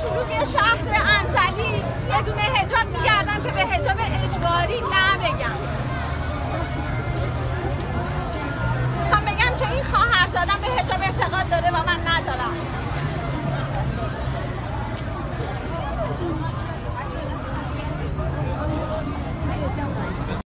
شلوغی شهر انزلی. بدون هجاب میگردم که به هجاب اجباری نبگم. می‌خوام بگم که این خواهرزادم به هجاب اعتقاد داره و